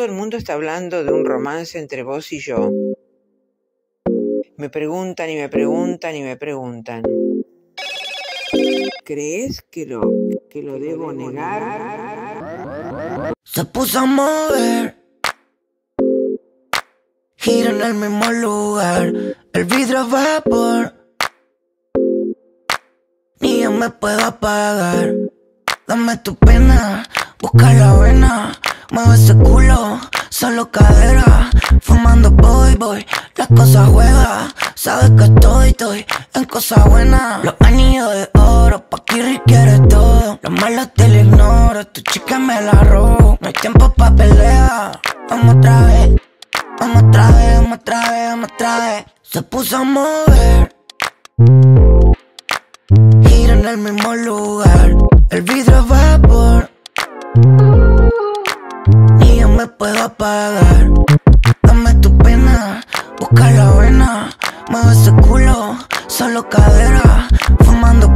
Todo el mundo está hablando de un romance entre vos y yo. Me preguntan y me preguntan y me preguntan. ¿Crees que lo, que lo debo negar? Se puso a mover. Gira en el mismo lugar. El vidrio vapor. Ni yo me puedo apagar. Dame tu pena. Busca la vena. Mueve ese culo. Solo cadera. Fumando boy boy. Las cosas juegas. Sabes que estoy, estoy en cosas buenas. Los anillos de oro, pa' que quiere todo. Los malos te lo ignoro, tu chica me la robo. No hay tiempo pa' pelear. Vamos otra vez, vamos otra vez, vamos otra vez, vamos otra vez. Se puso a mover. Gira en el mismo lugar. El vidrio vapor. Me puedo apagar. Dame tu pena, busca la vena. Mueve ese culo, solo cadera, fumando.